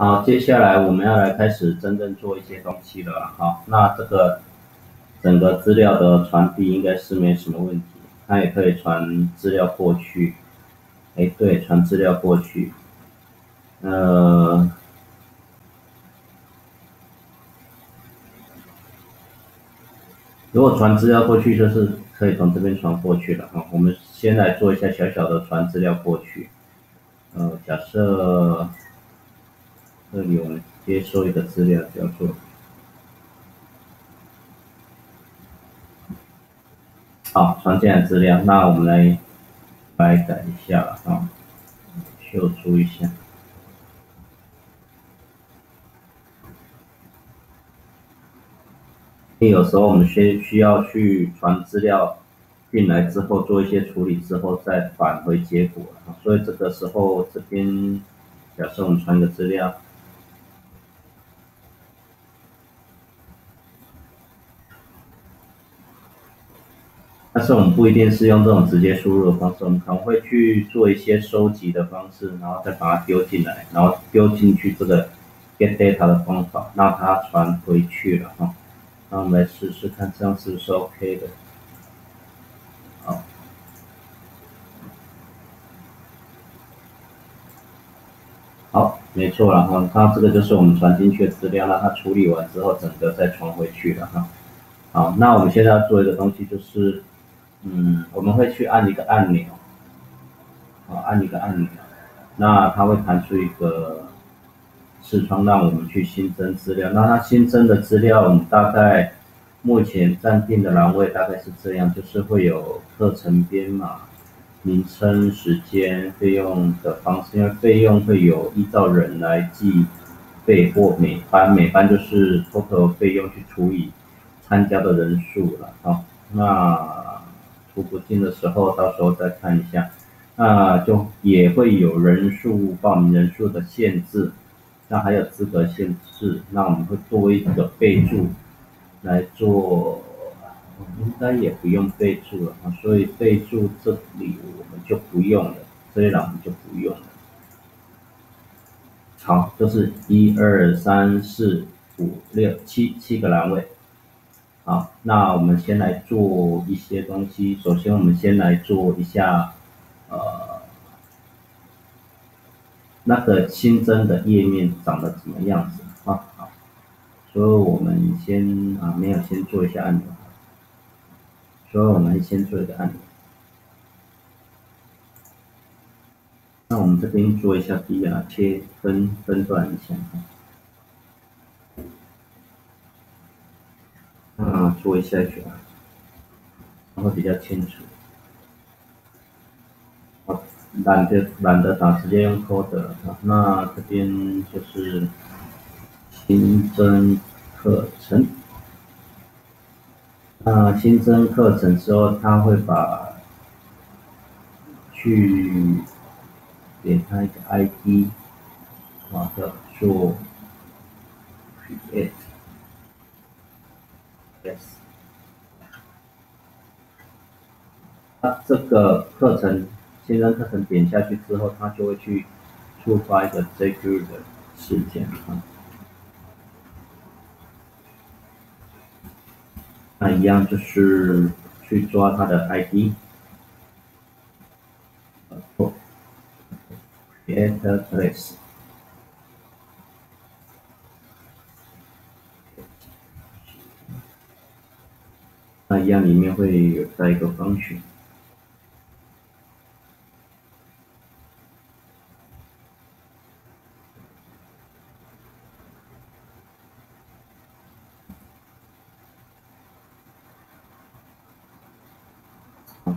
好，接下来我们要来开始真正做一些东西了。好，那这个整个资料的传递应该是没什么问题，它也可以传资料过去。哎，对，传资料过去。呃，如果传资料过去，就是可以从这边传过去了。啊，我们先来做一下小小的传资料过去。呃，假设。这里我们接收一个资料，叫做好传进来资料。那我们来来改一下啊，秀出一下。因为有时候我们需需要去传资料进来之后，做一些处理之后再返回结果所以这个时候这边假设我们传一个资料。但是我们不一定是用这种直接输入的方式，我们可能会去做一些收集的方式，然后再把它丢进来，然后丢进去这个 get data 的方法，让它传回去了哈。那我们来试试看，这样是不是 OK 的？好，好，没错了哈。它这个就是我们传进去的资料，让它处理完之后，整个再传回去了哈。好，那我们现在要做一个东西就是。嗯，我们会去按一个按钮，啊，按一个按钮，那它会弹出一个视窗，让我们去新增资料。那它新增的资料，我们大概目前暂定的栏位大概是这样，就是会有课程编码、名称、时间、费用的方式，因为费用会有依照人来计费或每班，每班就是 total 费用去除以参加的人数了，啊，那。出不进的时候，到时候再看一下，那就也会有人数报名人数的限制，那还有资格限制，那我们会多一个备注来做，应该也不用备注了，所以备注这里我们就不用了，这一栏我们就不用了。好，就是一二三四五六七七个栏位。好，那我们先来做一些东西。首先，我们先来做一下，呃，那个新增的页面长得怎么样子啊？好，所以我们先啊，没有先做一下按钮，所以我们先做一个按钮。那我们这边做一下 B 啊，切分分段一下。做一下去啊，然后比较清楚。我，懒得懒得打，直接用 code 啊。那这边就是新增课程。那新增课程之后，他会把去给他一个 ID，然后做 create。Yes，那这个课程新增课程点下去之后，它就会去触发一个 JQ 的事件啊。那一样就是去抓它的 ID，错，create place。那一样里面会有带一个方选，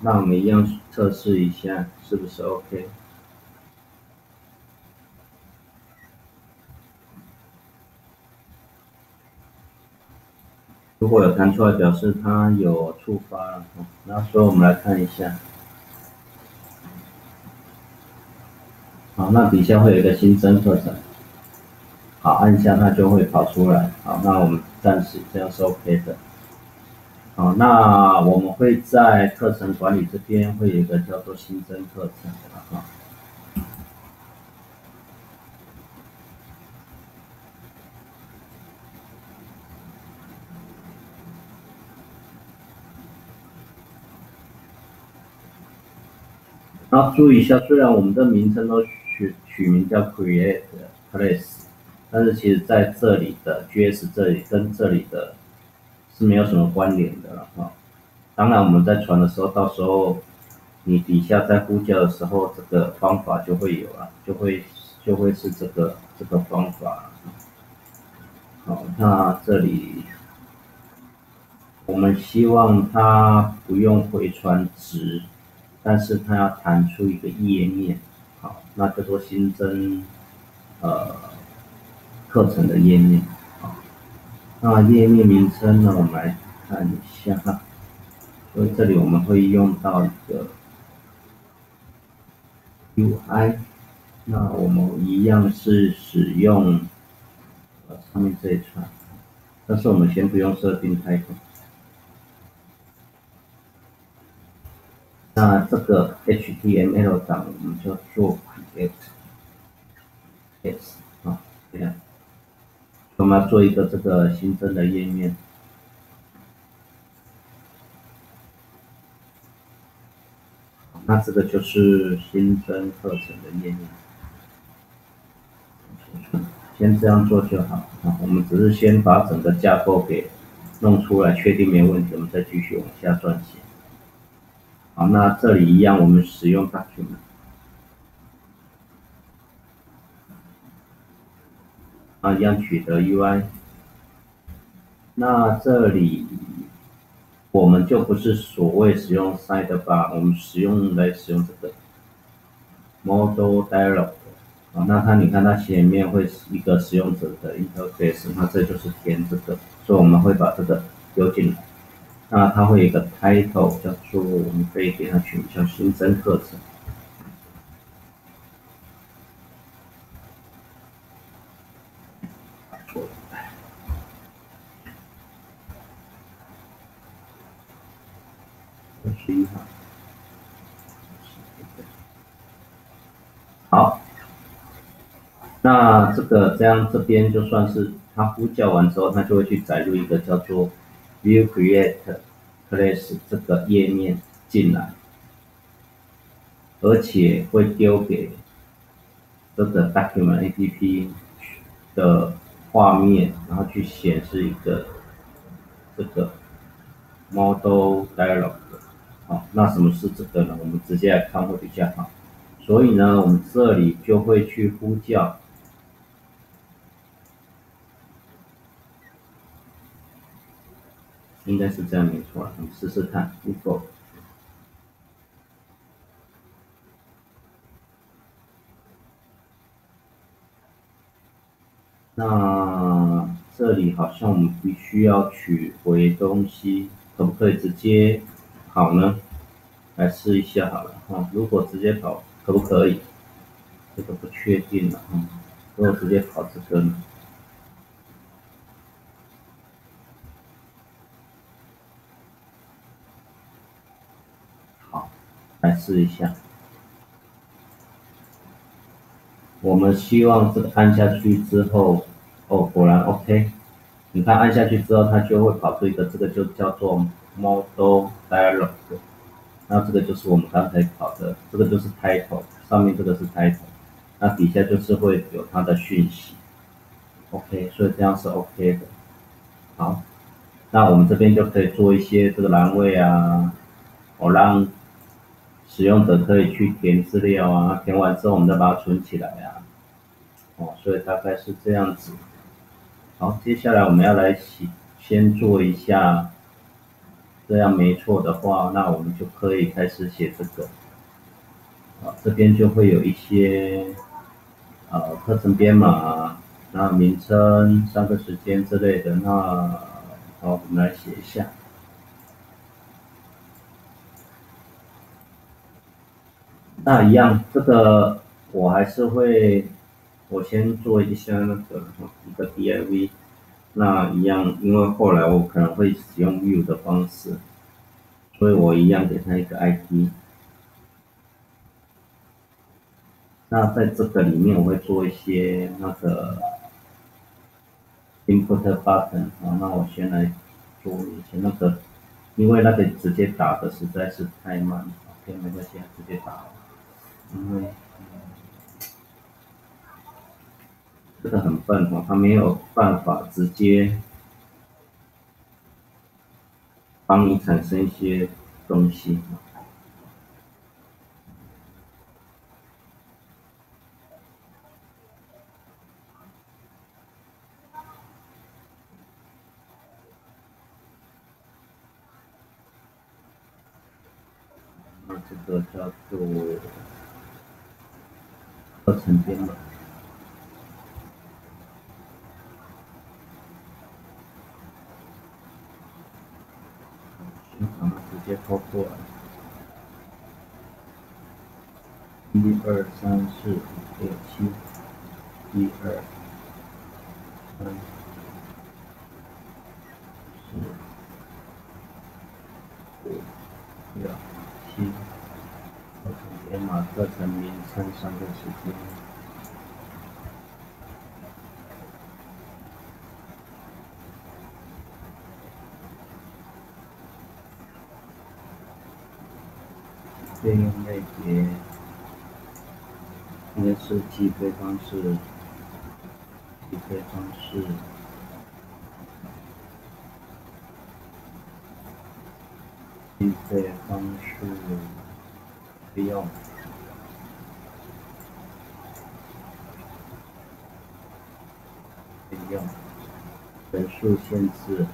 那我们一样测试一下是不是 OK。如果有弹出来，表示它有触发了。那所以我们来看一下。好，那底下会有一个新增课程。好，按下它就会跑出来。好，那我们暂时这样是 OK 的。好，那我们会在课程管理这边会有一个叫做新增课程的然后注意一下，虽然我们的名称都取取名叫 Create Class，但是其实在这里的 G S 这里跟这里的是没有什么关联的了哈。当然我们在传的时候，到时候你底下在呼叫的时候，这个方法就会有了，就会就会是这个这个方法。好，那这里我们希望它不用回传值。但是它要弹出一个页面，好，那叫做新增呃课程的页面，好，那页面名称呢，我们来看一下哈，所以这里我们会用到一个 UI，那我们一样是使用呃上面这一串，但是我们先不用设定 title。那这个 HTML 档我们就做 create，yes 啊，这样，我们要做一个这个新增的页面。那这个就是新增课程的页面，先这样做就好啊。我们只是先把整个架构给弄出来，确定没问题，我们再继续往下撰写。好，那这里一样，我们使用 document，啊，一样取得 UI。那这里我们就不是所谓使用 sidebar，我们使用来使用这个 model dialog。啊，那它你看它前面会是一个使用者的 interface，那这就是填这个，所以我们会把这个丢进来。那它会有一个 title 叫做，我们可以给它取名叫新增课程。十一号。好，那这个这样这边就算是它呼叫完之后，它就会去载入一个叫做。View Create Class 这个页面进来，而且会丢给这个 Document App 的画面，然后去显示一个这个 Model Dialog。好，那什么是这个呢？我们直接来看会比较好。所以呢，我们这里就会去呼叫。应该是这样没错，我们试试看。如果那这里好像我们必须要取回东西，可不可以直接跑呢？来试一下好了哈。如果直接跑，可不可以？这个不确定了啊。如果直接跑这个呢？来试一下，我们希望这个按下去之后，哦，果然 OK。你看按下去之后，它就会跑出一个，这个就叫做 Model Dialog。那这个就是我们刚才跑的，这个就是 Title，上面这个是 Title，那底下就是会有它的讯息。OK，所以这样是 OK 的。好，那我们这边就可以做一些这个栏位啊，我让。使用者可以去填资料啊，填完之后我们再把它存起来啊。哦，所以大概是这样子。好，接下来我们要来写，先做一下，这样没错的话，那我们就可以开始写这个。啊，这边就会有一些，呃，课程编码，那名称、上课时间之类的。那，好，我们来写一下。那一样，这个我还是会，我先做一下那个一个 div，那一样，因为后来我可能会使用 view 的方式，所以我一样给他一个 id。那在这个里面我会做一些那个 input button 啊，那我先来做一些那个，因为那个直接打的实在是太慢，OK，没关系，直接打。因为这个很笨哦，他没有办法直接帮你产生一些东西。课程编码，先把它直接抛过来，一二三四五六七，一二三四五六。七，课程课程名称、上课时间。费用类别，应该是计费方式，计费方式。计费方式费用，费用人数限制，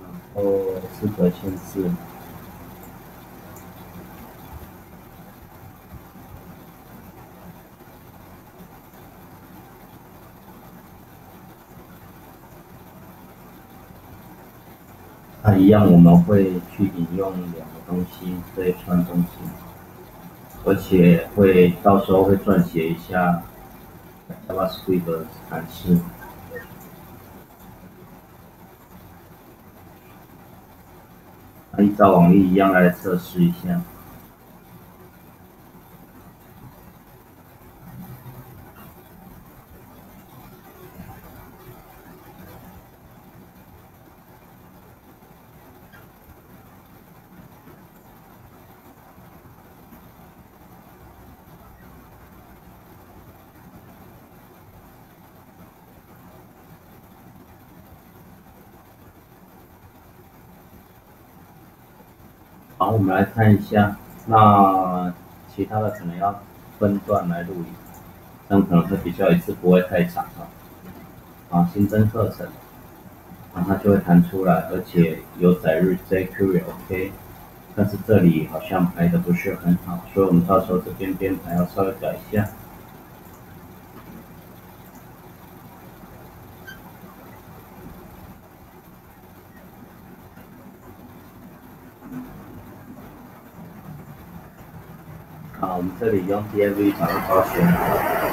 然后资格限制。那一样，我们会去引用两个东西这一串东西，而且会到时候会撰写一下 JavaScript 的函式。那依照往例一样来测试一下。好，我们来看一下，那其他的可能要分段来录音，这样可能会比较一次不会太长啊。啊，新增课程，啊，它就会弹出来，而且有载入 jQuery OK，但是这里好像排的不是很好，所以我们到时候这边编排要稍微改一下。好，我们这里用 DMV 找个保险。那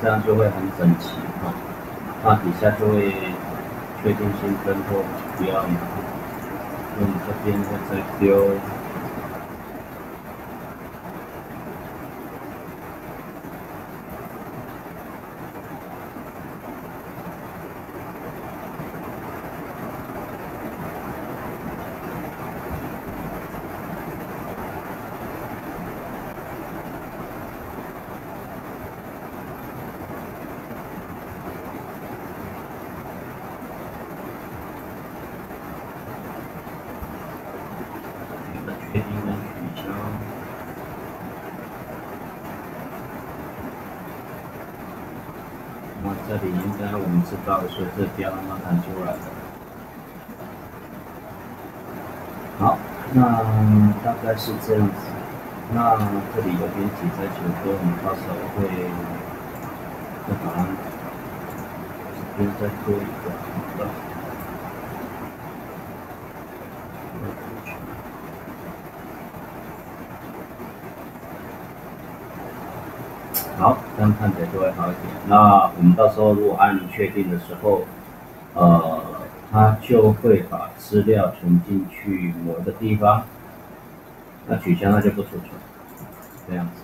这样就会很整齐哈，那底下就会确定性更多，不要用这边再丢。确定跟取消。那这里应该我们知道，说这标慢慢弹出来了。好，那大概是这样子。那这里有点挤在九哥，我们到时候会再把它这边再做一个好的。好，这样看起来就会好一点。那我们到时候如果按确定的时候，呃，它就会把资料存进去某个地方，那取消那就不储存，这样子。